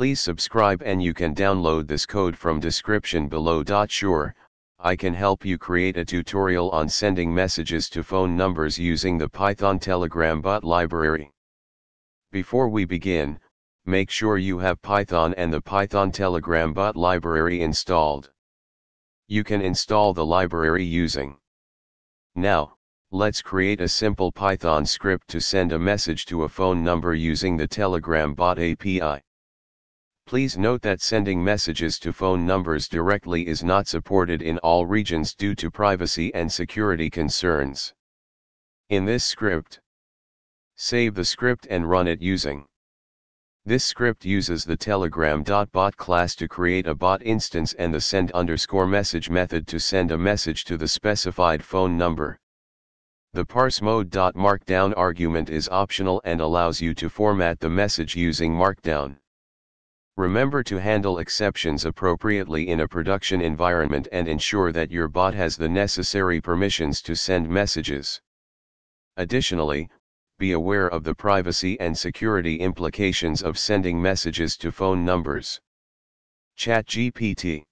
Please subscribe and you can download this code from description below. Sure, I can help you create a tutorial on sending messages to phone numbers using the Python Telegram bot library. Before we begin, make sure you have Python and the Python Telegram bot library installed. You can install the library using. Now, let's create a simple Python script to send a message to a phone number using the Telegram bot API. Please note that sending messages to phone numbers directly is not supported in all regions due to privacy and security concerns. In this script, save the script and run it using. This script uses the telegram.bot class to create a bot instance and the send underscore message method to send a message to the specified phone number. The parse mode.markdown argument is optional and allows you to format the message using Markdown. Remember to handle exceptions appropriately in a production environment and ensure that your bot has the necessary permissions to send messages. Additionally, be aware of the privacy and security implications of sending messages to phone numbers. ChatGPT